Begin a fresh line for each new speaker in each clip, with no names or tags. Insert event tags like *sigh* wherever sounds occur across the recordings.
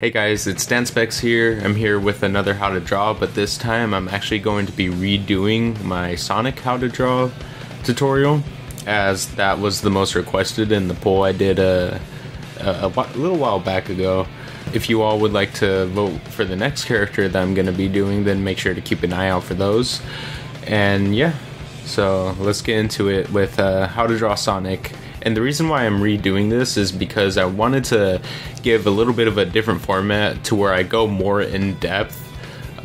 Hey guys, it's DanSpex here. I'm here with another How to Draw, but this time I'm actually going to be redoing my Sonic How to Draw tutorial, as that was the most requested in the poll I did a, a, a little while back ago. If you all would like to vote for the next character that I'm going to be doing, then make sure to keep an eye out for those. And yeah, so let's get into it with uh, How to Draw Sonic. And the reason why I'm redoing this is because I wanted to give a little bit of a different format to where I go more in depth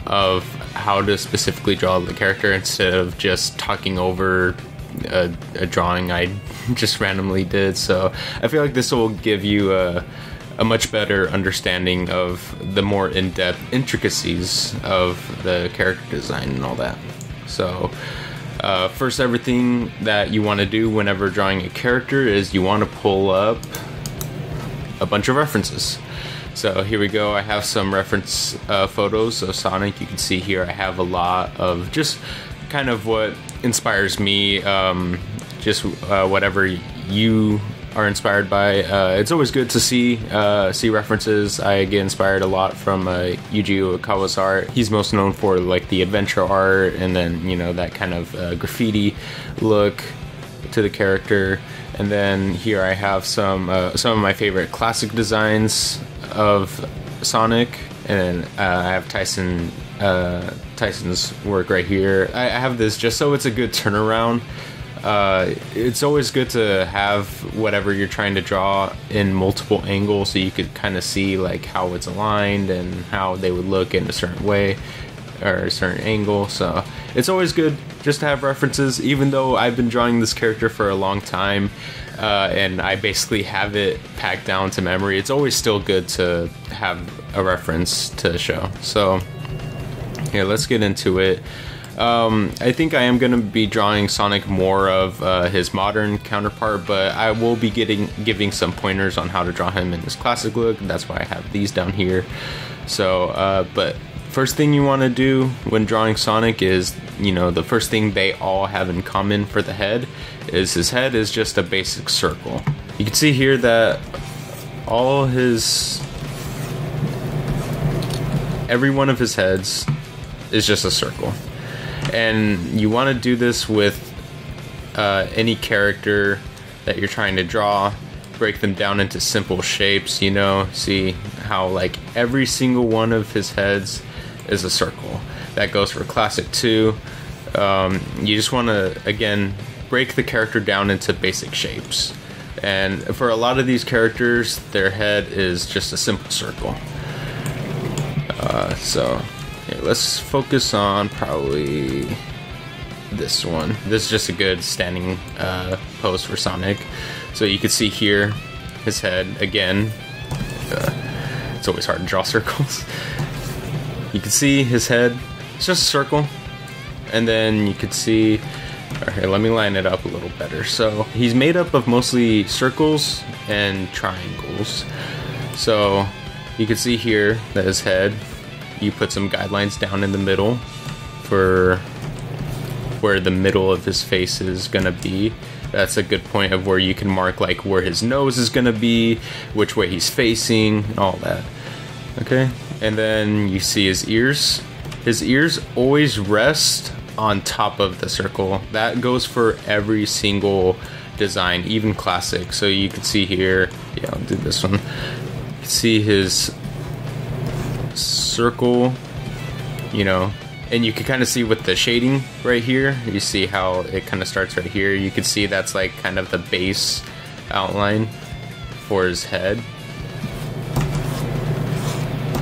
of how to specifically draw the character instead of just talking over a, a drawing I *laughs* just randomly did. So I feel like this will give you a, a much better understanding of the more in depth intricacies of the character design and all that. So uh, first, everything that you want to do whenever drawing a character is you want to pull up a bunch of references. So here we go. I have some reference uh, photos of Sonic. You can see here I have a lot of just kind of what inspires me, um, just uh, whatever you are inspired by. Uh, it's always good to see uh, see references. I get inspired a lot from uh, Yuji Uekawa's art. He's most known for like the adventure art and then you know that kind of uh, graffiti look to the character. And then here I have some uh, some of my favorite classic designs of Sonic, and uh, I have Tyson uh, Tyson's work right here. I have this just so it's a good turnaround uh, it's always good to have whatever you're trying to draw in multiple angles so you could kind of see like how it's aligned and how they would look in a certain way or a certain angle so it's always good just to have references. Even though i've been drawing this character for a long time uh, and i basically have it packed down to memory it's always still good to have a reference to show. So here let's get into it um, I think I am going to be drawing Sonic more of uh, his modern counterpart, but I will be getting giving some pointers on how to draw him in his classic look. That's why I have these down here. So, uh, but first thing you want to do when drawing Sonic is, you know, the first thing they all have in common for the head is his head is just a basic circle. You can see here that all his every one of his heads is just a circle and you want to do this with uh, any character that you're trying to draw. Break them down into simple shapes you know? See how like every single one of his heads is a circle. That goes for classic 2 um, you just want to again break the character down into basic shapes. And for a lot of these characters their head is just a simple circle. Uh, so let's focus on probably this one. This is just a good standing uh, pose for Sonic. So you can see here his head again. Uh, it's always hard to draw *laughs* circles. you can see his head. It's just a circle. And then you can see. Okay, let me line it up a little better. So he's made up of mostly circles and triangles. So you can see here that his head you put some guidelines down in the middle for where the middle of his face is gonna be. That's a good point of where you can mark like where his nose is gonna be, which way he's facing, all that. Okay, and then you see his ears. His ears always rest on top of the circle. That goes for every single design, even classic. So you can see here, yeah, I'll do this one. see his circle, you know, and you can kind of see with the shading right here, you see how it kind of starts right here. You can see that's like kind of the base outline for his head.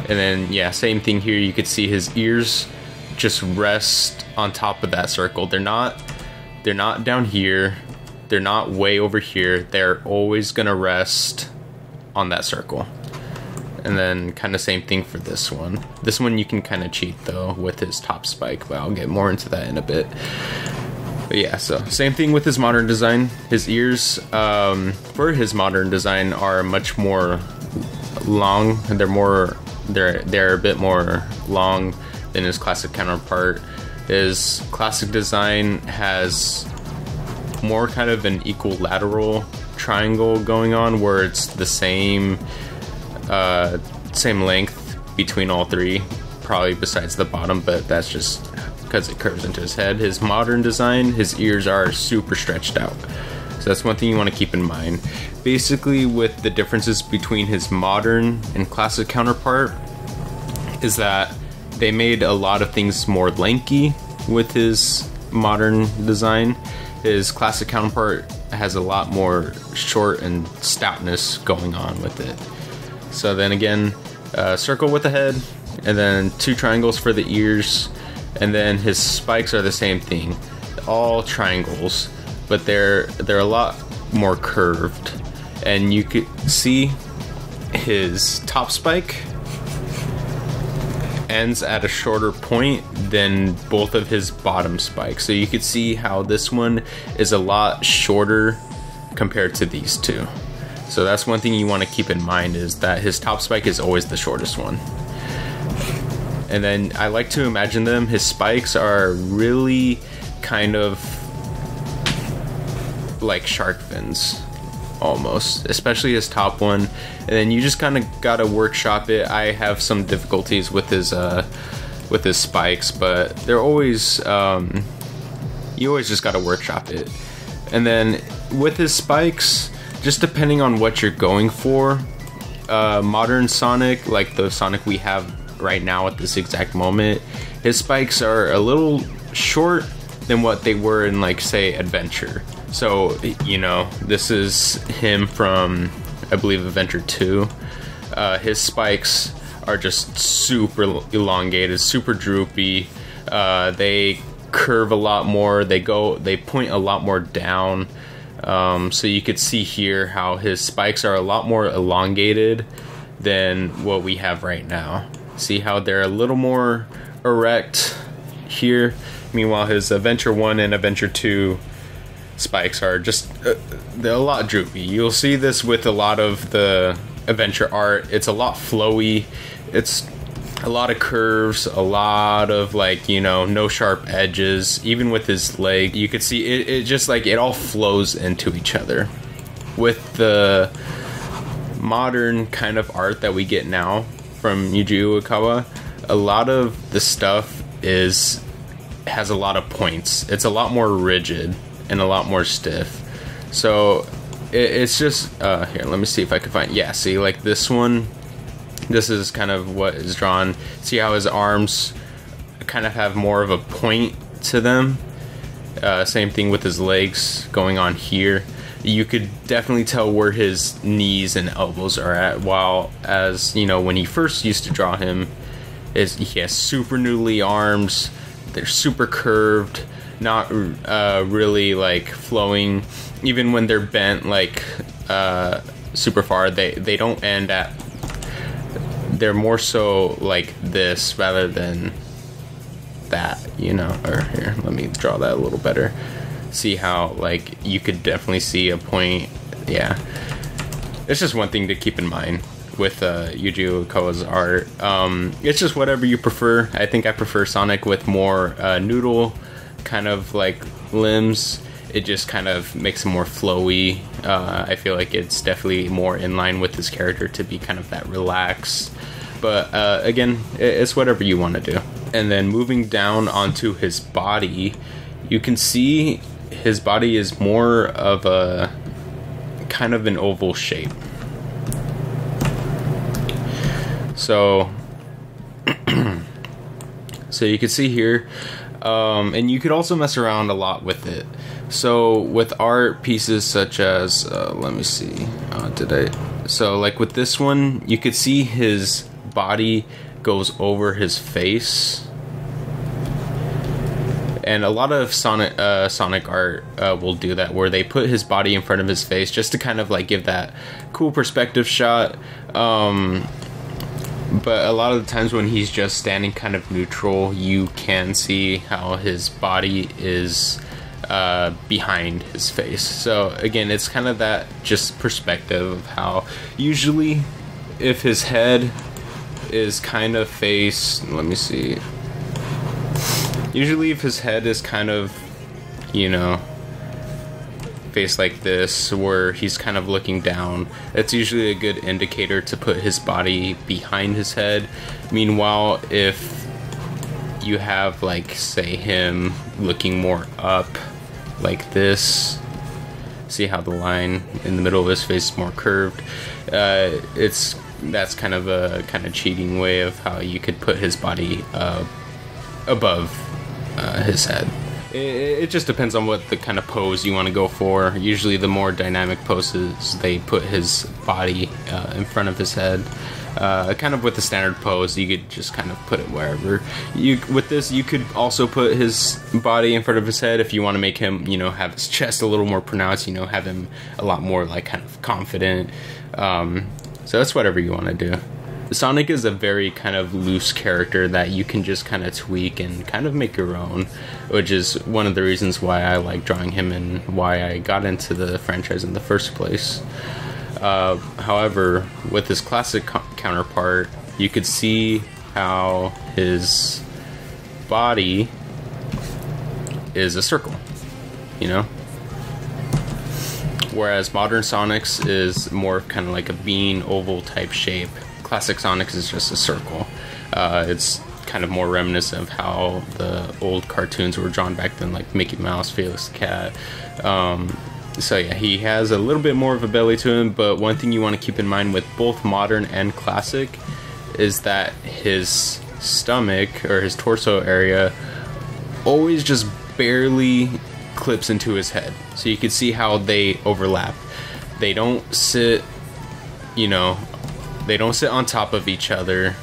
And then, yeah, same thing here. You could see his ears just rest on top of that circle. They're not, they're not down here. They're not way over here. They're always gonna rest on that circle and then kind of same thing for this one. This one you can kind of cheat though with his top spike, but I'll get more into that in a bit. But yeah, so same thing with his modern design. His ears um, for his modern design are much more long. And they're more they're they're a bit more long than his classic counterpart. His classic design has more kind of an equilateral triangle going on where it's the same uh, same length between all three, probably besides the bottom, but that's just because it curves into his head. His modern design, his ears are super stretched out. So that's one thing you want to keep in mind. Basically, with the differences between his modern and classic counterpart, is that they made a lot of things more lanky with his modern design. His classic counterpart has a lot more short and stoutness going on with it. So then again, uh, circle with the head, and then two triangles for the ears, and then his spikes are the same thing, all triangles, but they're they're a lot more curved, and you could see his top spike ends at a shorter point than both of his bottom spikes. So you could see how this one is a lot shorter compared to these two. So that's one thing you want to keep in mind is that his top spike is always the shortest one. And then I like to imagine them, his spikes are really kind of like shark fins almost, especially his top one. And then you just kind of gotta workshop it. I have some difficulties with his uh, with his spikes, but they're always um, you always just gotta workshop it. And then with his spikes, just depending on what you're going for, uh, modern Sonic, like the Sonic we have right now at this exact moment, his spikes are a little short than what they were in like say Adventure. So, you know, this is him from, I believe, Adventure 2. Uh, his spikes are just super elongated, super droopy. Uh, they curve a lot more. They go, they point a lot more down. Um, so you could see here how his spikes are a lot more elongated than what we have right now. See how they're a little more erect here. Meanwhile, his Adventure 1 and Adventure 2 spikes are just uh, a lot droopy. You'll see this with a lot of the adventure art. It's a lot flowy. It's a lot of curves, a lot of like, you know, no sharp edges. Even with his leg, you could see it, it just like it all flows into each other. With the modern kind of art that we get now from Yuji Uekawa, a lot of the stuff is has a lot of points. It's a lot more rigid and a lot more stiff. So it, it's just uh, here. Let me see if I can find. Yeah, see, like this one. This is kind of what is drawn. See how his arms kind of have more of a point to them. Uh, same thing with his legs going on here. You could definitely tell where his knees and elbows are at. While as you know, when he first used to draw him, is he has super noodly arms. They're super curved not uh, really like flowing. Even when they're bent like uh, super far, they they don't end at. They're more so like this rather than that, you know. Or here, let me draw that a little better. See how like you could definitely see a point. Yeah, it's just one thing to keep in mind with uh, Yuji Uekawa's art. Um, it's just whatever you prefer. I think I prefer Sonic with more uh, noodle kind of like limbs, it just kind of makes him more flowy. Uh, I feel like it's definitely more in line with his character to be kind of that relaxed. But uh, again, it's whatever you want to do. And then moving down onto his body, you can see his body is more of a kind of an oval shape. So, *clears throat* so you can see here, um, and you could also mess around a lot with it. So with art pieces such as, uh, let me see, uh, did I? So like with this one, you could see his body goes over his face. And a lot of Sonic uh, Sonic art uh, will do that, where they put his body in front of his face just to kind of like give that cool perspective shot. Um, but a lot of the times when he's just standing kind of neutral, you can see how his body is uh, behind his face. So again, it's kind of that just perspective of how usually if his head is kind of face, let me see. Usually if his head is kind of, you know, face like this where he's kind of looking down. It's usually a good indicator to put his body behind his head. Meanwhile, if you have like say him looking more up like this see how the line in the middle of his face is more curved uh, it's that's kind of a kind of cheating way of how you could put his body uh, above uh, his head it, it just depends on what the kind of pose you want to go for usually the more dynamic poses they put his body uh, in front of his head uh, kind of with the standard pose, you could just kind of put it wherever. You with this, you could also put his body in front of his head if you want to make him, you know, have his chest a little more pronounced. You know, have him a lot more like kind of confident. Um, so that's whatever you want to do. Sonic is a very kind of loose character that you can just kind of tweak and kind of make your own, which is one of the reasons why I like drawing him and why I got into the franchise in the first place. Uh, however, with his classic co- counterpart, you could see how his body is a circle, you know? Whereas modern Sonic's is more kind of like a bean oval type shape. Classic Sonic's is just a circle. Uh, it's kind of more reminiscent of how the old cartoons were drawn back then, like Mickey Mouse, Felix the Cat. Um, so yeah, he has a little bit more of a belly to him, but one thing you want to keep in mind with both modern and classic is that his stomach or his torso area always just barely clips into his head. So you can see how they overlap. They don't sit, you know, they don't sit on top of each other,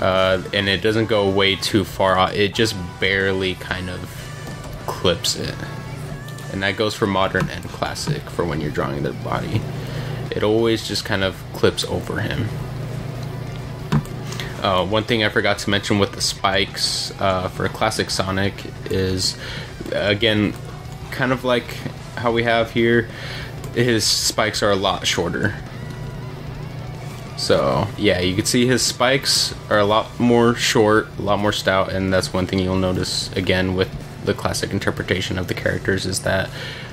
uh, and it doesn't go way too far out. It just barely kind of clips it and that goes for modern and classic for when you're drawing their body. It always just kind of clips over him. Uh, one thing I forgot to mention with the spikes uh, for classic Sonic is, again, kind of like how we have here, his spikes are a lot shorter. So, yeah, you can see his spikes are a lot more short, a lot more stout, and that's one thing you'll notice again with the classic interpretation of the characters is that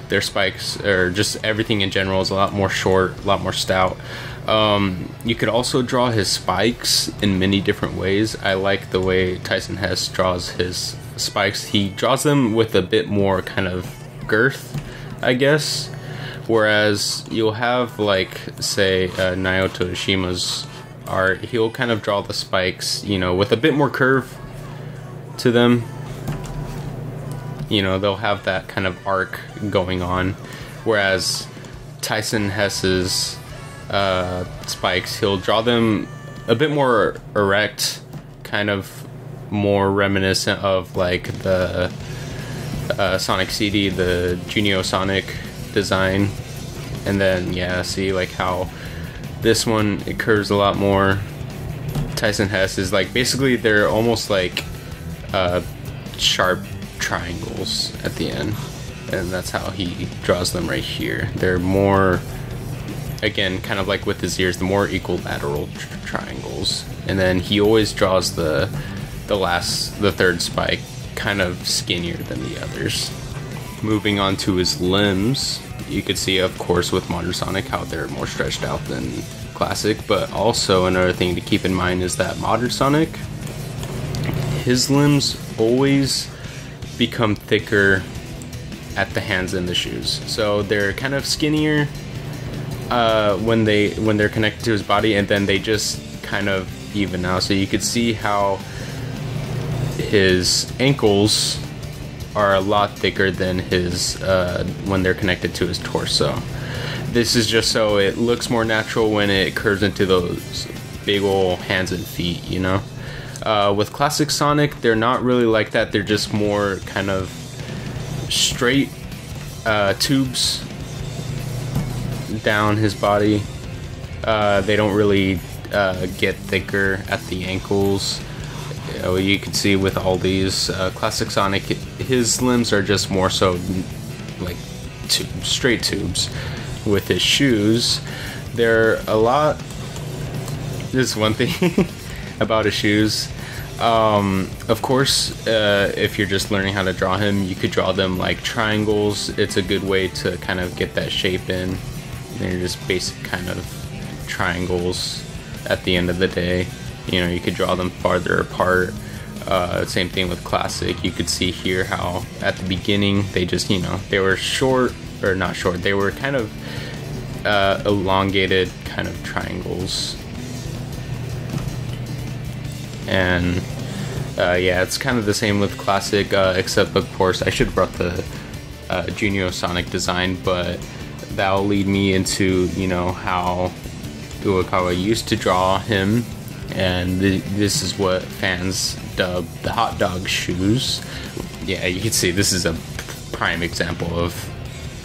their spikes or just everything in general is a lot more short, a lot more stout. Um, you could also draw his spikes in many different ways. I like the way Tyson Hess draws his spikes. He draws them with a bit more kind of girth, I guess. Whereas you'll have like say uh, Naoto Oshima's art, he'll kind of draw the spikes, you know, with a bit more curve to them you know they'll have that kind of arc going on whereas tyson Hess's uh, spikes he'll draw them a bit more erect kind of more reminiscent of like the uh, sonic cd the junio sonic design. And then yeah see like how this one it curves a lot more. Tyson Hess is like basically they're almost like uh, sharp triangles at the end, and that's how he draws them right here. They're more, again, kind of like with his ears, the more equilateral tr- triangles, and then he always draws the the last, the third spike, kind of skinnier than the others. Moving on to his limbs, you could see, of course, with Modern Sonic how they're more stretched out than classic, but also another thing to keep in mind is that Modern Sonic, his limbs always become thicker at the hands and the shoes. So they're kind of skinnier uh, when they when they're connected to his body, and then they just kind of even out. So you could see how his ankles are a lot thicker than his uh, when they're connected to his torso. This is just so it looks more natural when it curves into those big old hands and feet, you know. Uh, with classic Sonic, they're not really like that. They're just more kind of straight uh, tubes down his body. Uh, they don't really uh, get thicker at the ankles. You, you can see with all these uh, classic Sonic, his limbs are just more so like tubes, straight tubes. With his shoes, they're a lot. This one thing *laughs* about his shoes. Um, of course, uh, if you're just learning how to draw him, you could draw them like triangles. It's a good way to kind of get that shape in. They're just basic kind of triangles at the end of the day. You know, you could draw them farther apart. Uh, same thing with classic. You could see here how at the beginning they just, you know, they were short or not short. They were kind of uh, elongated kind of triangles. And uh, yeah, it's kind of the same with classic, uh, except of course I should have brought the uh, Junio Sonic design, but that'll lead me into you know how Uekawa used to draw him, and th- this is what fans dub the hot dog shoes. Yeah, you can see this is a prime example of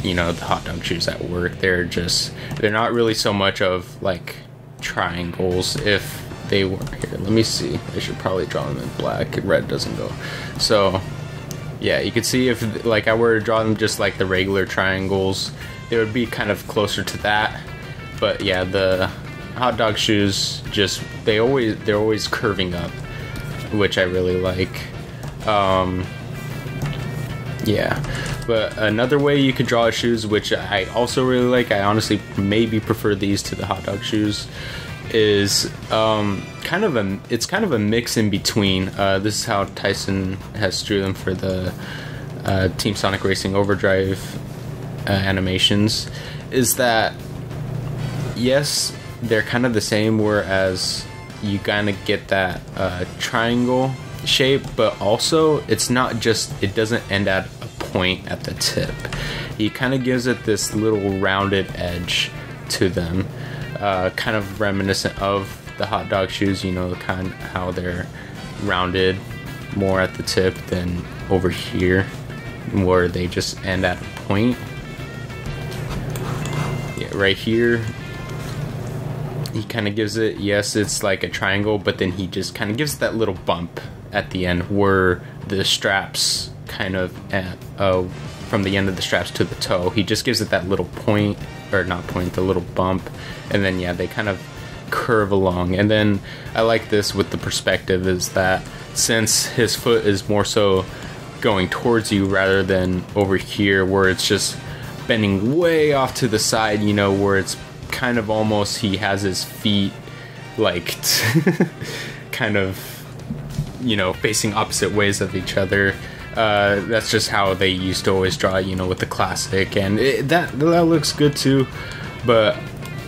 you know the hot dog shoes at work. They're just they're not really so much of like triangles. If they were here, let me see. I should probably draw them in black. Red doesn't go. So yeah, you could see if like I were to draw them just like the regular triangles, they would be kind of closer to that. But yeah, the hot dog shoes just they always they're always curving up, which I really like. Um, yeah, but another way you could draw shoes, which I also really like, I honestly maybe prefer these to the hot dog shoes, is um, kind of a it's kind of a mix in between. Uh, this is how Tyson Hess drew them for the uh, Team Sonic Racing Overdrive uh, animations. Is that yes, they're kind of the same, whereas you kind of get that uh, triangle shape, but also it's not just it doesn't end at a point at the tip. He kind of gives it this little rounded edge to them, uh, kind of reminiscent of the hot dog shoes. You know, the kind how they're rounded more at the tip than over here, where they just end at a point. Yeah, right here he kind of gives it. Yes it's like a triangle but then he just kind of gives that little bump at the end where the straps kind of at, uh, from the end of the straps to the toe. He just gives it that little point or not point the little bump and then yeah they kind of curve along. And then i like this with the perspective is that since his foot is more so going towards you rather than over here where it's just bending way off to the side you know where it's kind of almost he has his feet like *laughs* kind of you know facing opposite ways of each other. Uh, that's just how they used to always draw you know with the classic. And it, that that looks good too. But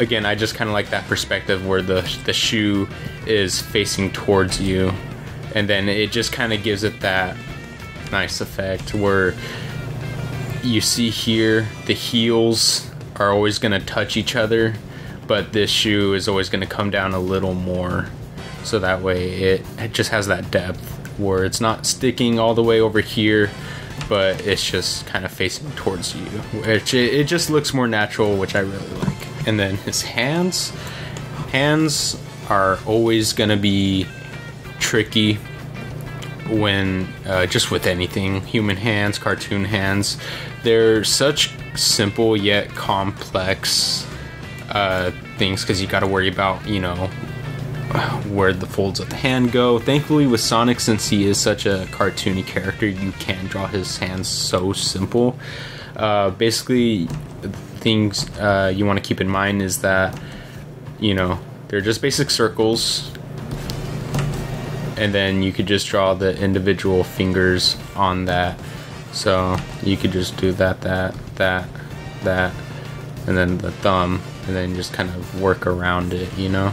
again i just kind of like that perspective where the the shoe is facing towards you. And then it just kind of gives it that nice effect where you see here the heels are always going to touch each other, but this shoe is always going to come down a little more. So that way it, it just has that depth where it's not sticking all the way over here, but it's just kind of facing towards you. Which it, it just looks more natural, which I really like. And then his hands, hands are always going to be tricky when uh, just with anything human hands cartoon hands they're such simple yet complex uh, things because you got to worry about you know where the folds of the hand go. Thankfully, with Sonic, since he is such a cartoony character, you can draw his hands so simple. Uh, basically, things uh, you want to keep in mind is that you know they're just basic circles, and then you could just draw the individual fingers on that. So you could just do that, that, that, that, and then the thumb, and then just kind of work around it, you know?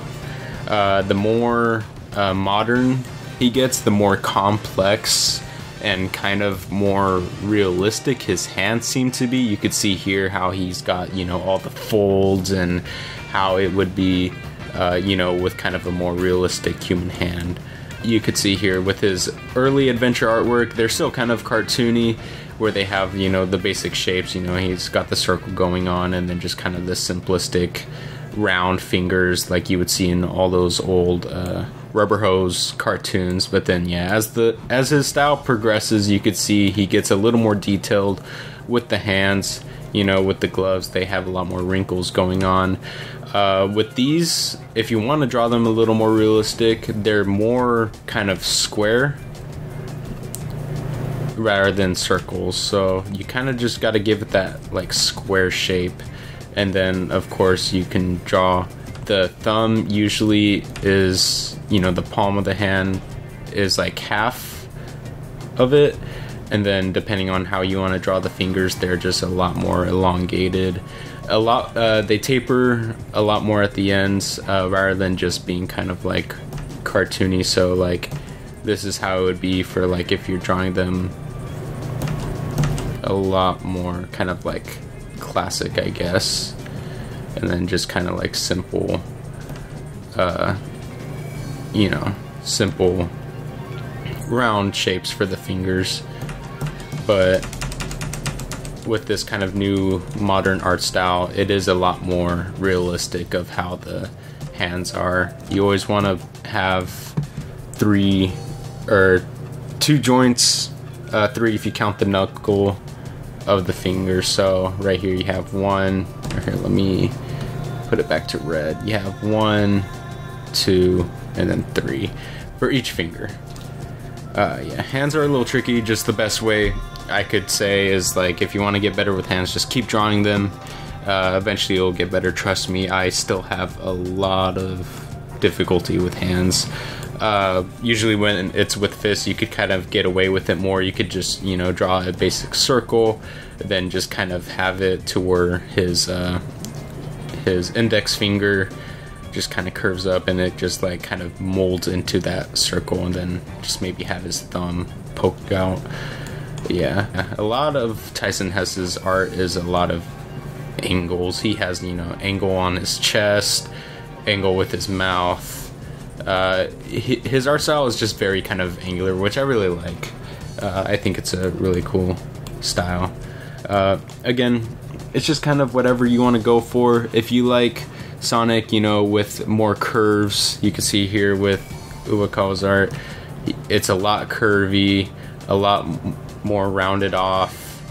Uh, the more uh, modern he gets, the more complex and kind of more realistic his hands seem to be. You could see here how he's got, you know, all the folds and how it would be, uh, you know, with kind of a more realistic human hand you could see here with his early adventure artwork, they're still kind of cartoony, where they have, you know, the basic shapes. You know, he's got the circle going on, and then just kind of the simplistic round fingers like you would see in all those old uh, rubber hose cartoons but then yeah as the as his style progresses you could see he gets a little more detailed with the hands you know with the gloves they have a lot more wrinkles going on Uh, with these, if you want to draw them a little more realistic, they're more kind of square rather than circles. So you kind of just got to give it that like square shape. And then, of course, you can draw the thumb usually is, you know, the palm of the hand is like half of it. And then, depending on how you want to draw the fingers, they're just a lot more elongated. A lot, uh, they taper a lot more at the ends uh, rather than just being kind of like cartoony. So, like, this is how it would be for like if you're drawing them a lot more kind of like classic, I guess, and then just kind of like simple, uh, you know, simple round shapes for the fingers. But with this kind of new modern art style, it is a lot more realistic of how the hands are. You always want to have three or two joints, uh, three if you count the knuckle of the finger. So right here you have one. Here, let me put it back to red. You have one, two, and then three for each finger. Uh, yeah, hands are a little tricky. Just the best way I could say is like if you want to get better with hands, just keep drawing them. Uh, eventually, you'll get better. Trust me. I still have a lot of difficulty with hands. Uh, usually when it's with fists, you could kind of get away with it more. You could just, you know, draw a basic circle, then just kind of have it to where his uh, his index finger just kind of curves up and it just like kind of molds into that circle, and then just maybe have his thumb poke out. Yeah, a lot of Tyson Hess's art is a lot of angles. He has, you know, angle on his chest, angle with his mouth uh, his art style is just very kind of angular, which I really like. Uh, I think it's a really cool style. Uh, again, it's just kind of whatever you want to go for. If you like Sonic, you know, with more curves, you can see here with Uekawa's art, it's a lot curvy, a lot more rounded off.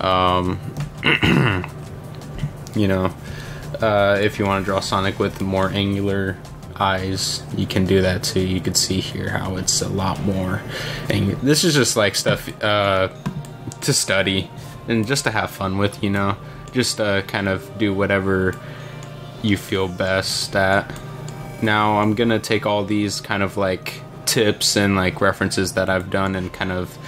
Um, *clears throat* you know, uh, if you want to draw Sonic with more angular eyes you can do that too you can see here how it's a lot more and this is just like stuff uh, to study and just to have fun with you know just uh, kind of do whatever you feel best at now i'm gonna take all these kind of like tips and like references that i've done and kind of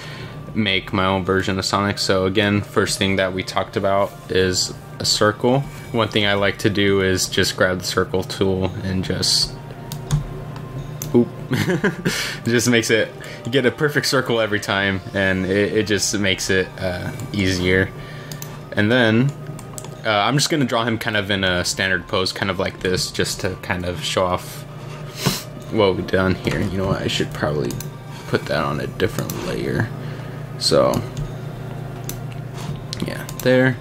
make my own version of sonic so again first thing that we talked about is a circle one thing I like to do is just grab the circle tool and just oop. *laughs* just makes it get a perfect circle every time and it, it just makes it uh, easier. And then uh, I'm just gonna draw him kind of in a standard pose, kind of like this, just to kind of show off what we've done here. You know what? I should probably put that on a different layer. So yeah, there.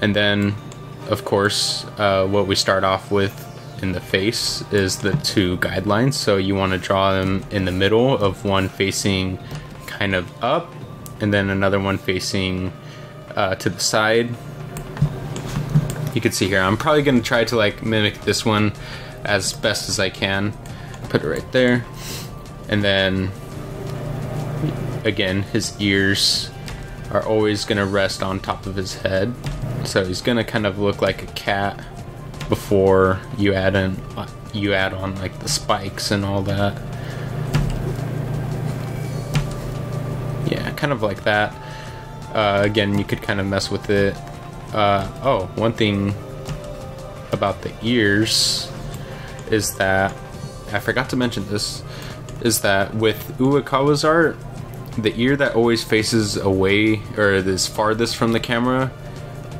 And then of course, uh, what we start off with in the face is the two guidelines. So you want to draw them in the middle of one facing kind of up and then another one facing uh, to the side. You can see here, I'm probably going to try to like mimic this one as best as I can. Put it right there. And then again, his ears are always going to rest on top of his head. So he's gonna kind of look like a cat before you add in you add on like the spikes and all that. Yeah, kind of like that. Uh, again, you could kind of mess with it. Uh, oh, one thing about the ears is that I forgot to mention this is that with Uekawa's art, the ear that always faces away or is farthest from the camera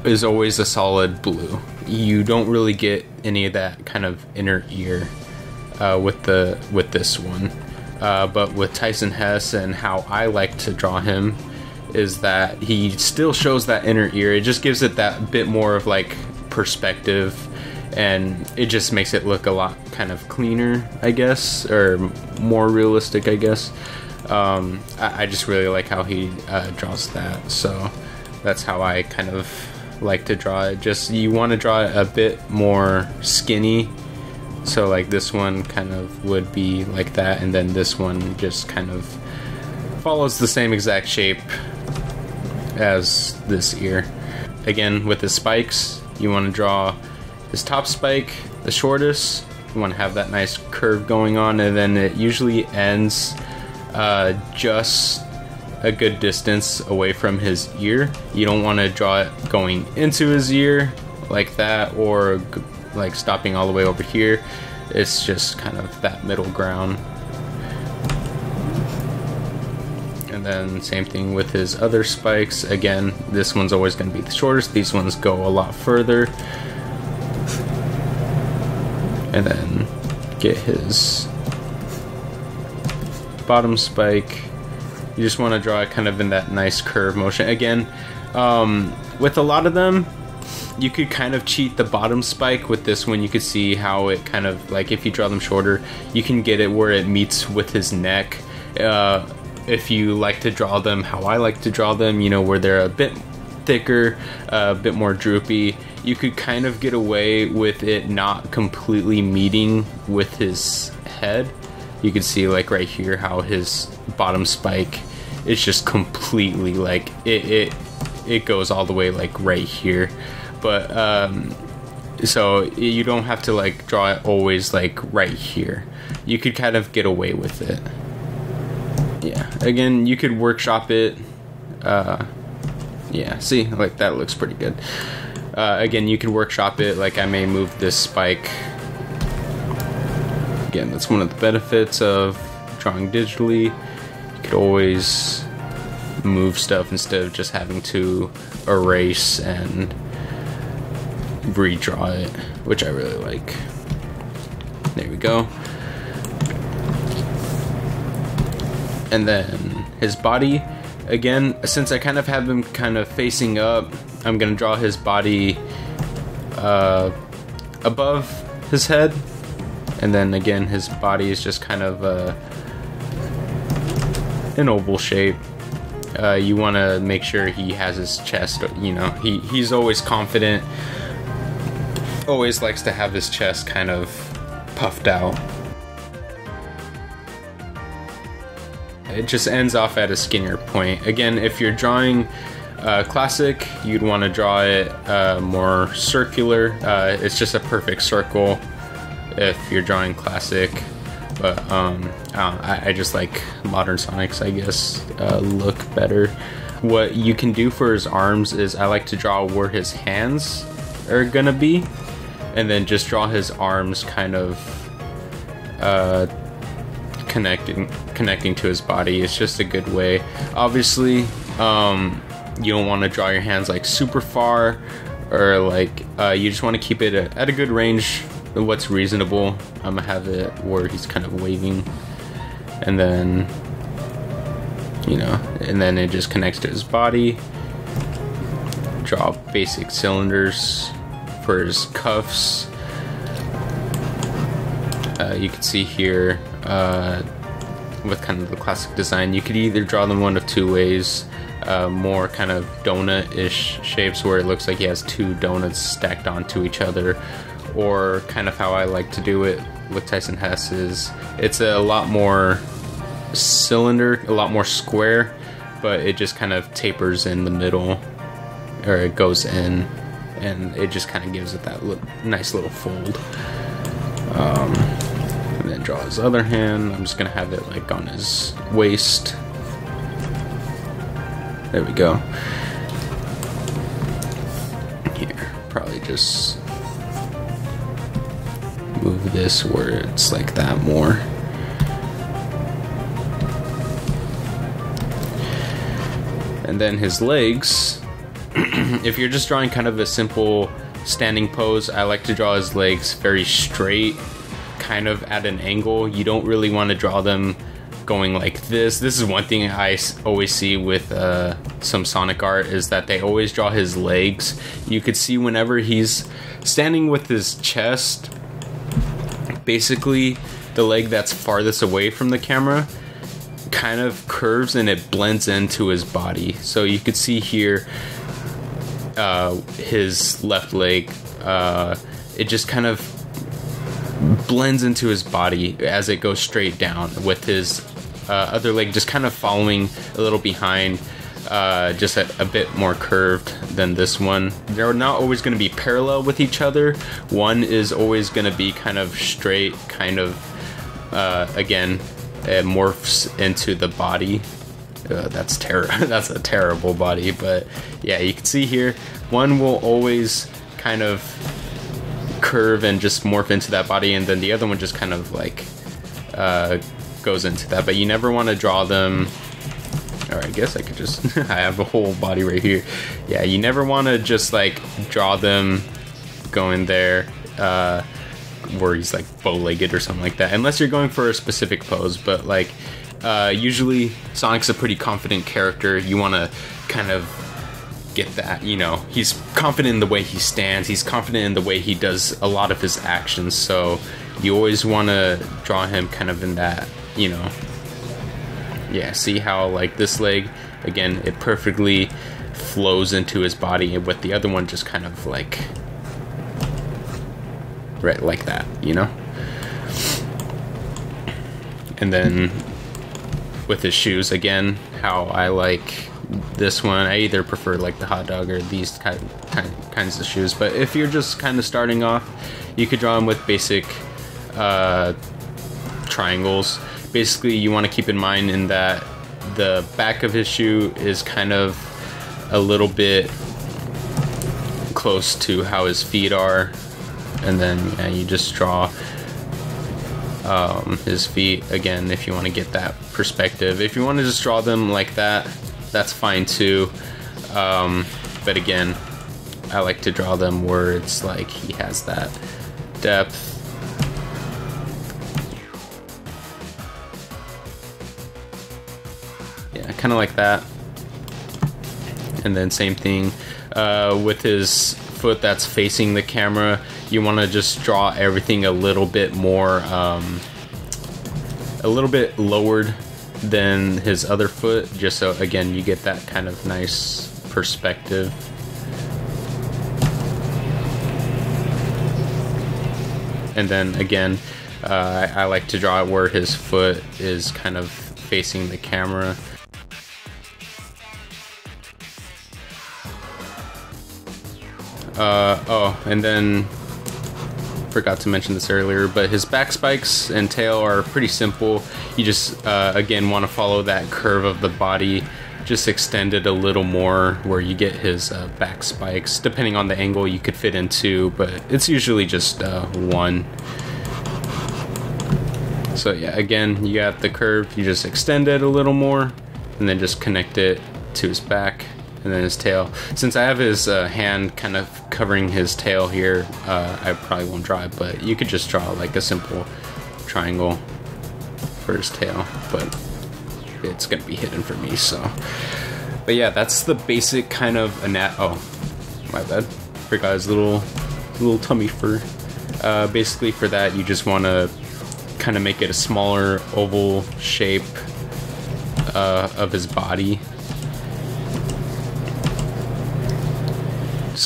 is always a solid blue. You don't really get any of that kind of inner ear uh, with the with this one. Uh, but with Tyson Hess and how I like to draw him is that he still shows that inner ear. It just gives it that bit more of like perspective and it just makes it look a lot kind of cleaner, I guess, or more realistic, I guess. Um, I, I, just really like how he uh, draws that, so that's how I kind of like to draw it. Just you want to draw it a bit more skinny. So like this one kind of would be like that, and then this one just kind of follows the same exact shape as this ear. Again, with the spikes, you want to draw this top spike the shortest. You want to have that nice curve going on, and then it usually ends uh, just a good distance away from his ear. You don't want to draw it going into his ear like that, or g- like stopping all the way over here. It's just kind of that middle ground. And then same thing with his other spikes. Again, this one's always going to be the shortest. These ones go a lot further. And then get his bottom spike. You just want to draw it kind of in that nice curve motion. Again, um, with a lot of them, you could kind of cheat the bottom spike with this one. You could see how it kind of like if you draw them shorter, you can get it where it meets with his neck. Uh, if you like to draw them how I like to draw them, you know, where they're a bit thicker, uh, a bit more droopy, you could kind of get away with it not completely meeting with his head. You can see like right here how his bottom spike is just completely like it it it goes all the way like right here. But um so you don't have to like draw it always like right here. You could kind of get away with it. Yeah. Again, you could workshop it. Uh yeah, see, like that looks pretty good. Uh, again, you can workshop it. Like I may move this spike. Again, that's one of the benefits of drawing digitally. You could always move stuff instead of just having to erase and redraw it, which I really like. There we go. And then his body, again, since I kind of have him kind of facing up, I'm gonna draw his body uh, above his head, and then again, his body is just kind of uh, an oval shape. Uh, you want to make sure he has his chest. You know, he he's always confident. Always likes to have his chest kind of puffed out. It just ends off at a skinnier point. Again, if you're drawing uh, classic, you'd want to draw it uh, more circular. Uh, it's just a perfect circle if you're drawing classic. But um, I, I, just like modern Sonics, I guess, uh, look better. What you can do for his arms is I like to draw where his hands are gonna be, and then just draw his arms kind of uh, connecting connecting to his body. It's just a good way. Obviously, um, you don't want to draw your hands like super far, or like uh, you just want to keep it at, at a good range. What's reasonable? I'm gonna have it where he's kind of waving, and then you know, and then it just connects to his body. Draw basic cylinders for his cuffs. Uh, you can see here uh, with kind of the classic design, you could either draw them one of two ways. Uh, more kind of donut-ish shapes where it looks like he has two donuts stacked onto each other, or kind of how I like to do it with Tyson Hess is it's a lot more cylinder, a lot more square, but it just kind of tapers in the middle, or it goes in, and it just kind of gives it that nice little fold. Um, and then draw his other hand. I'm just gonna have it like on his waist. There we go. Here, probably just this where it's like that more. And then his legs, *clears throat* if you're just drawing kind of a simple standing pose, I like to draw his legs very straight, kind of at an angle. You don't really want to draw them going like this. This is one thing I always see with uh, some Sonic art is that they always draw his legs. You could see whenever he's standing with his chest, basically the leg that's farthest away from the camera kind of curves and it blends into his body. So you could see here uh, his left leg, uh, it just kind of blends into his body as it goes straight down, with his uh, other leg just kind of following a little behind, uh, just a, a, bit more curved than this one. They're not always going to be parallel with each other. One is always going to be kind of straight, kind of, uh, again, it morphs into the body. Uh, that's ter- *laughs* that's a terrible body, but yeah, you can see here, one will always kind of curve and just morph into that body, and then the other one just kind of like uh, goes into that. But you never want to draw them. Or I guess I could just *laughs* I have a whole body right here. Yeah, you never want to just like draw them going there. Uh, where he's like bow-legged or something like that, unless you're going for a specific pose. But like, uh, usually Sonic's a pretty confident character. You want to kind of get that. You know, he's confident in the way he stands. He's confident in the way he does a lot of his actions. So you always want to draw him kind of in that. You know, yeah. See how like this leg again, it perfectly flows into his body, and with the other one just kind of like right like that, you know. And then with his shoes again, how I like this one. I either prefer like the hot dog or these kind, kind kinds of shoes. But if you're just kind of starting off, you could draw them with basic uh, triangles. Basically, you want to keep in mind in that the back of his shoe is kind of a little bit close to how his feet are, and then yeah, you just draw um, his feet again if you want to get that perspective. If you want to just draw them like that, that's fine too. Um, but again, I like to draw them where it's like he has that depth. Kind of like that. And then same thing uh, with his foot that's facing the camera. You want to just draw everything a little bit more, um, a little bit lowered than his other foot, just so again you get that kind of nice perspective. And then again, uh, I, I like to draw where his foot is kind of facing the camera. Uh, oh, and then forgot to mention this earlier, but his back spikes and tail are pretty simple. You just, uh, again, want to follow that curve of the body, just extend it a little more where you get his uh, back spikes. Depending on the angle, you could fit into, but it's usually just uh, one. So yeah, again, you got the curve, you just extend it a little more, and then just connect it to his back and then his tail. Since I have his uh, hand kind of covering his tail here, uh, I probably won't draw it, but you could just draw like a simple triangle for his tail, but it's gonna be hidden for me, so. But yeah, that's the basic kind of anat. Oh, my bad. Forgot his little little tummy fur. Uh, basically, for that, you just want to kind of make it a smaller oval shape uh, of his body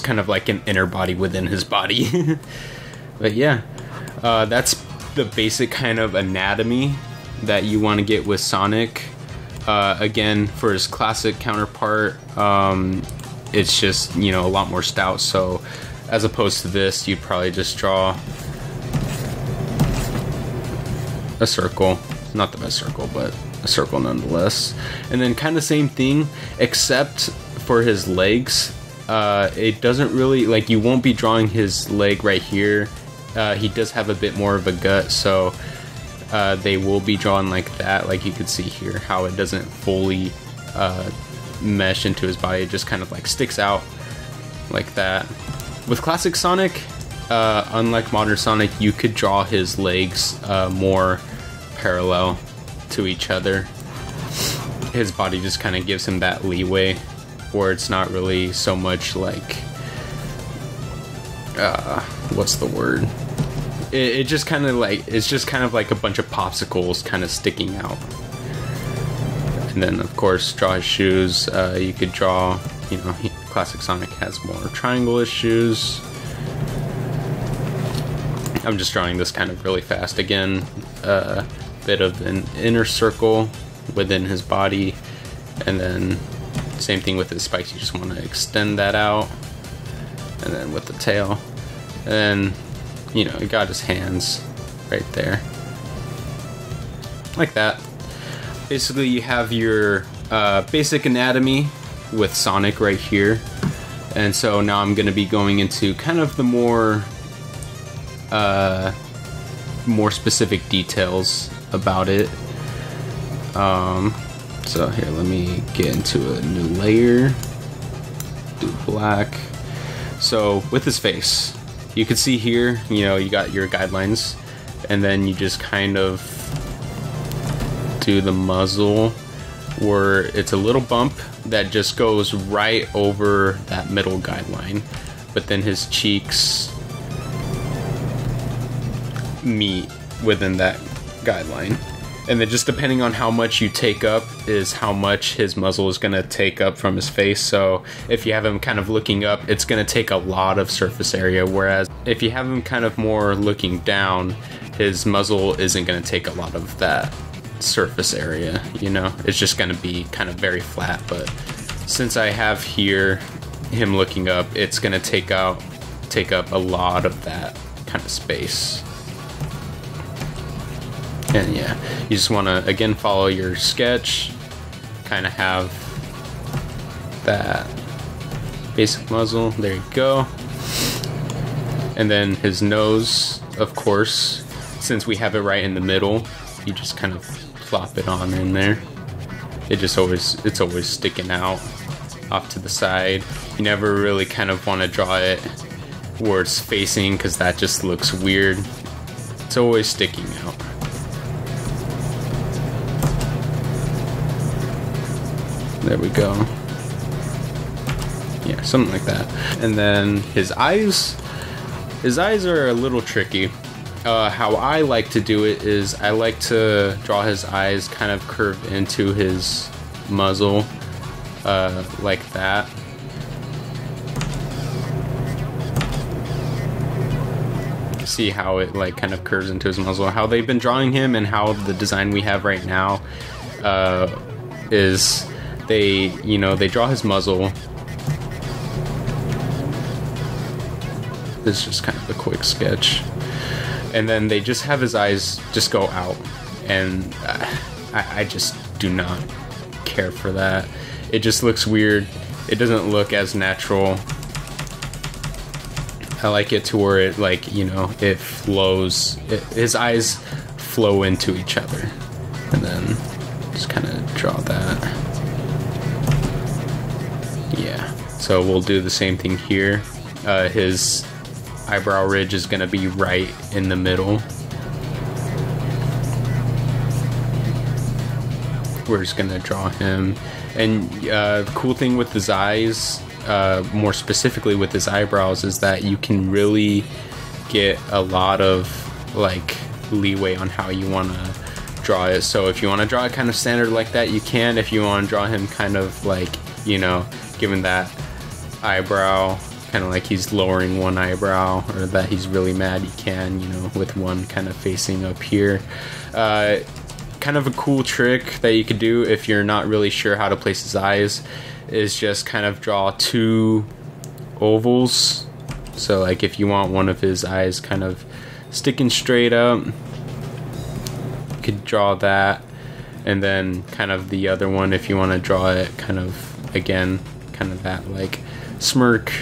kind of like an inner body within his body. *laughs* but yeah, uh, that's the basic kind of anatomy that you want to get with Sonic. Uh, again, for his classic counterpart, um, it's just you know a lot more stout. So, as opposed to this, you'd probably just draw a circle. Not the best circle, but a circle nonetheless. And then kind of same thing, except for his legs uh, it doesn't really like you won't be drawing his leg right here. Uh, he does have a bit more of a gut, so uh, they will be drawn like that. Like you can see here, how it doesn't fully uh, mesh into his body; it just kind of like sticks out like that. With classic Sonic, uh, unlike modern Sonic, you could draw his legs uh, more parallel to each other. His body just kind of gives him that leeway where it's not really so much like uh, what's the word? It, it just kind of like it's just kind of like a bunch of popsicles kind of sticking out. And then of course draw his shoes. Uh, you could draw, you know, Classic Sonic has more triangle issues. I'm just drawing this kind of really fast. Again, a uh, bit of an inner circle within his body, and then same thing with his spikes. You just want to extend that out, and then with the tail, and you know, he got his hands right there, like that. Basically, you have your uh, basic anatomy with Sonic right here. And so now I'm going to be going into kind of the more uh, more specific details about it. Um, so here, let me get into a new layer. Do black. So with his face, you can see here, you know, you got your guidelines, and then you just kind of do the muzzle where it's a little bump that just goes right over that middle guideline, but then his cheeks meet within that guideline. And then just depending on how much you take up is how much his muzzle is going to take up from his face. So if you have him kind of looking up, it's going to take a lot of surface area. Whereas if you have him kind of more looking down, his muzzle isn't going to take a lot of that surface area, you know? It's just gonna be kind of very flat, but since I have here him looking up, it's gonna take out take up a lot of that kind of space. And yeah, you just wanna again follow your sketch, kind of have that basic muzzle, there you go. And then his nose, of course, since we have it right in the middle, you just kind of plop it on in there. It just always, it's always sticking out off to the side. You never really kind of want to draw it where it's facing because that just looks weird. It's always sticking out. There we go. Yeah, something like that. And then his eyes, his eyes are a little tricky uh, how I like to do it is I like to draw his eyes kind of curved into his muzzle, uh, like that. See how it like kind of curves into his muzzle. How they've been drawing him and how the design we have right now uh, is they, you know, they draw his muzzle. This is just kind of a quick sketch and then they just have his eyes just go out, and uh, I, I just do not care for that. It just looks weird. It doesn't look as natural. I like it to where it like you know it flows. It, his eyes flow into each other, and then just kind of draw that. So we'll do the same thing here. Uh, his eyebrow ridge is going to be right in the middle. We're just going to draw him. And uh, cool thing with his eyes, uh, more specifically with his eyebrows, is that you can really get a lot of like leeway on how you want to draw it. So if you want to draw it kind of standard like that, you can. If you want to draw him kind of like, you know, given that eyebrow kind of like he's lowering one eyebrow or that he's really mad he can you know with one kind of facing up here. Uh, kind of a cool trick that you could do if you're not really sure how to place his eyes is just kind of draw two ovals. So like if you want one of his eyes kind of sticking straight up you could draw that. And then kind of the other one if you want to draw it kind of again kind of that like smirk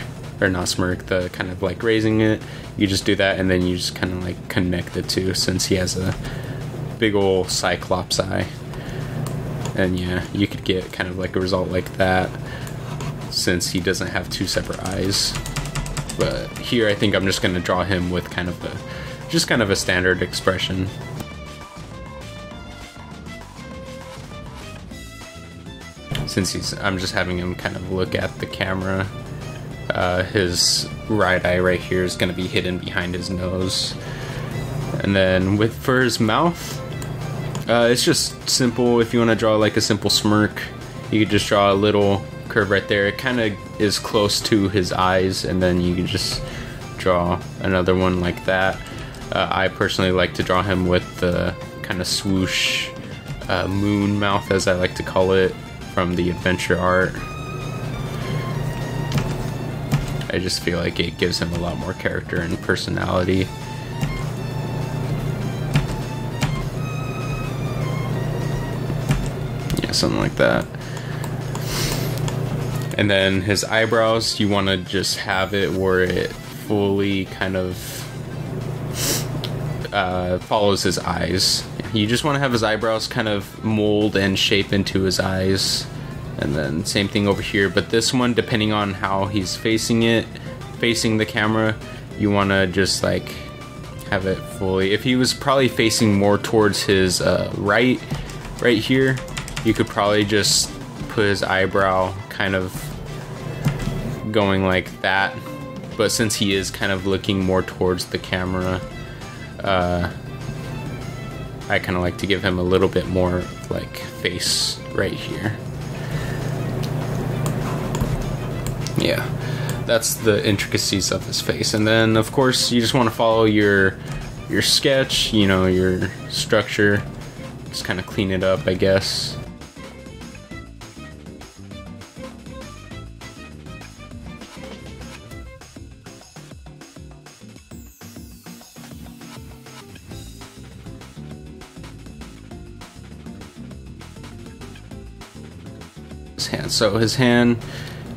or not smirk, the kind of like raising it. You just do that, and then you just kind of like connect the two since he has a big old cyclops eye. And yeah, you could get kind of like a result like that since he doesn't have two separate eyes. But here, I think I'm just going to draw him with kind of the just kind of a standard expression. Since he's, I'm just having him kind of look at the camera uh, his right eye right here is going to be hidden behind his nose. And then with for his mouth, uh, it's just simple. If you want to draw like a simple smirk, you could just draw a little curve right there. It kind of is close to his eyes, and then you can just draw another one like that. Uh, I personally like to draw him with the kind of swoosh uh, moon mouth, as I like to call it, from the adventure art. I just feel like it gives him a lot more character and personality. Yeah, something like that. And then his eyebrows, you want to just have it where it fully kind of uh, follows his eyes. You just want to have his eyebrows kind of mold and shape into his eyes. And then same thing over here, but this one, depending on how he's facing it, facing the camera, you want to just like have it fully. If he was probably facing more towards his uh, right, right here, you could probably just put his eyebrow kind of going like that. But since he is kind of looking more towards the camera, uh, I kind of like to give him a little bit more like face right here. Yeah, that's the intricacies of his face, and then of course you just want to follow your your sketch, you know, your structure. Just kind of clean it up, I guess. his hand. So his hand,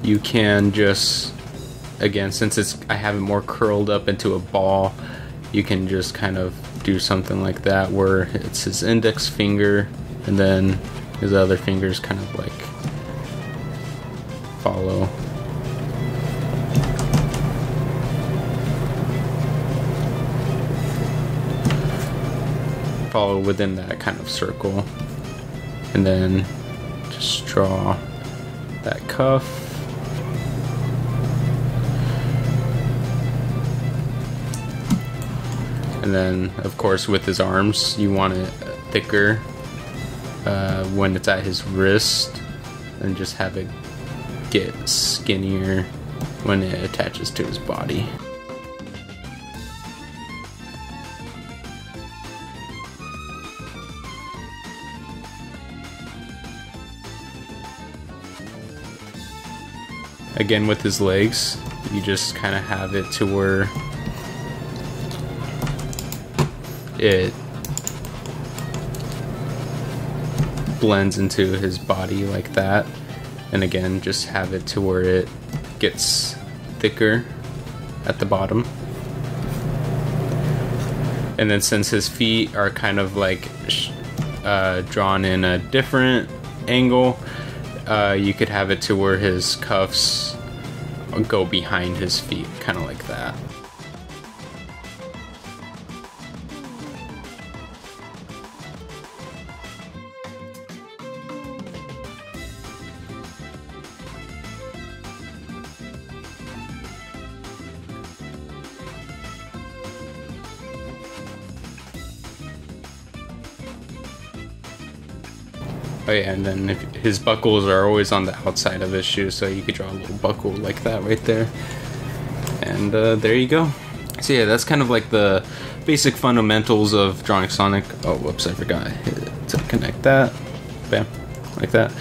you can just, again, since it's I have it more curled up into a ball, you can just kind of do something like that where it's his index finger and then his other fingers kind of like follow. Follow within that kind of circle and then just draw that cuff. And then, of course, with his arms, you want it thicker uh, when it's at his wrist, and just have it get skinnier when it attaches to his body. Again, with his legs, you just kind of have it to where it blends into his body like that. And again, just have it to where it gets thicker at the bottom. And then since his feet are kind of like uh, drawn in a different angle, uh, you could have it to where his cuffs go behind his feet, kind of like that. Oh yeah, and then if his buckles are always on the outside of his shoe, so you could draw a little buckle like that right there. And uh, there you go. So yeah, that's kind of like the basic fundamentals of drawing Sonic. Oh, whoops, I forgot to connect that. Bam, like that.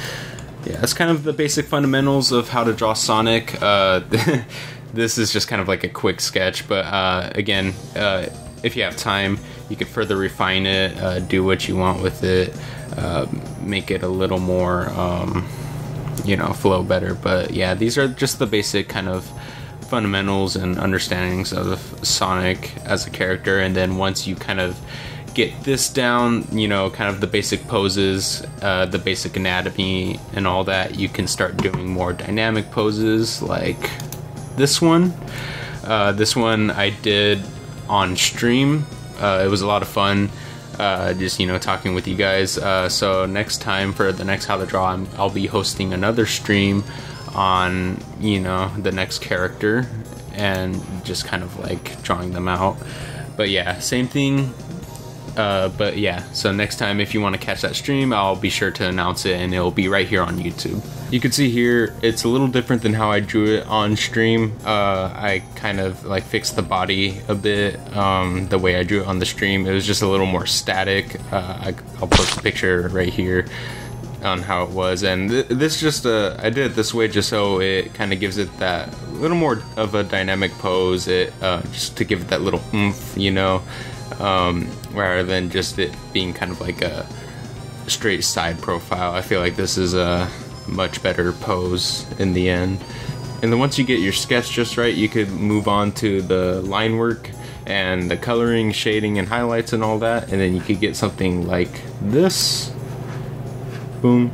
Yeah, that's kind of the basic fundamentals of how to draw Sonic. Uh, *laughs* this is just kind of like a quick sketch, but uh, again, uh, if you have time, you could further refine it, uh, do what you want with it. Uh, make it a little more, um, you know, flow better. But yeah, these are just the basic kind of fundamentals and understandings of Sonic as a character. And then once you kind of get this down, you know, kind of the basic poses, uh, the basic anatomy, and all that, you can start doing more dynamic poses like this one. Uh, this one I did on stream. Uh, it was a lot of fun uh, just you know talking with you guys. Uh, so next time for the next How to Draw, i I'll be hosting another stream on you know the next character and just kind of like drawing them out. But yeah, same thing Uh, but yeah, so next time if you want to catch that stream, I'll be sure to announce it and it'll be right here on YouTube. You can see here, it's a little different than how I drew it on stream. Uh, I kind of like fixed the body a bit um, the way I drew it on the stream. It was just a little more static. Uh, I, will post a picture right here on how it was and th- this just uh, I did it this way just so it kind of gives it that little more of a dynamic pose it uh, just to give it that little oomph you know um, rather than just it being kind of like a straight side profile. I feel like this is a much better pose in the end. And then once you get your sketch just right, you could move on to the line work and the coloring, shading, and highlights and all that. And then you could get something like this. Boom.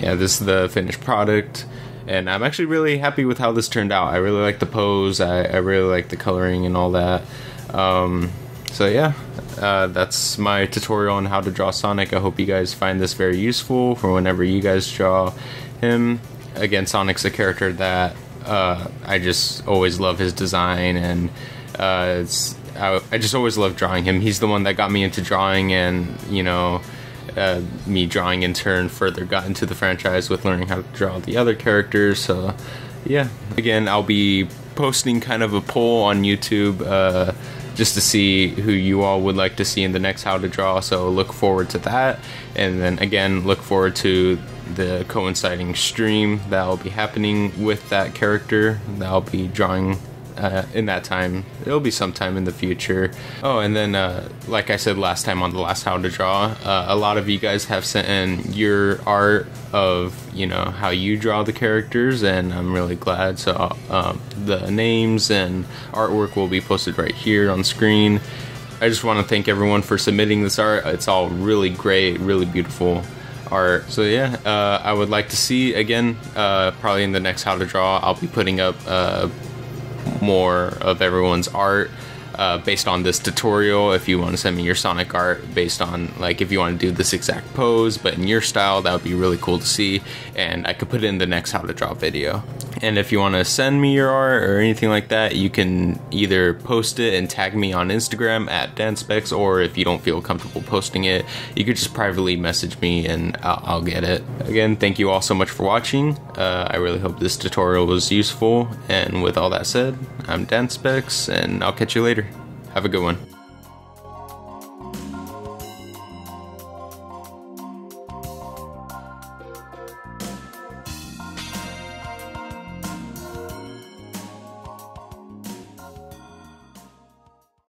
Yeah, this is the finished product and I'm actually really happy with how this turned out. I really like the pose. I, I really like the coloring and all that. Um, so yeah, uh, that's my tutorial on how to draw Sonic. I hope you guys find this very useful for whenever you guys draw him. Again, Sonic's a character that uh, I just always love his design, and uh, I, I just always love drawing him. He's the one that got me into drawing, and you know uh, me drawing in turn further got into the franchise with learning how to draw the other characters. So, yeah. Again, I'll be posting kind of a poll on YouTube uh, just to see who you all would like to see in the next How to Draw. So, look forward to that. And then, again, look forward to the coinciding stream that will be happening with that character that I'll be drawing uh, in that time. It'll be sometime in the future. Oh, and then, uh, like I said last time on the last How to Draw, uh, a lot of you guys have sent in your art of you know how you draw the characters, and I'm really glad. So um, the names and artwork will be posted right here on screen. I just want to thank everyone for submitting this art. It's all really great, really beautiful art. So yeah, uh, I would like to see again, uh, probably in the next How to Draw, I'll be putting up uh, more of everyone's art uh, based on this tutorial. If you want to send me your Sonic art based on like if you want to do this exact pose but in your style, that would be really cool to see. And I could put it in the next how to draw video. And if you want to send me your art or anything like that, you can either post it and tag me on Instagram at DanSpex, or if you don't feel comfortable posting it, you could just privately message me and I'll, I'll get it. Again, thank you all so much for watching. Uh, I really hope this tutorial was useful. And with all that said, I'm DanSpex, and I'll catch you later. Have a good one.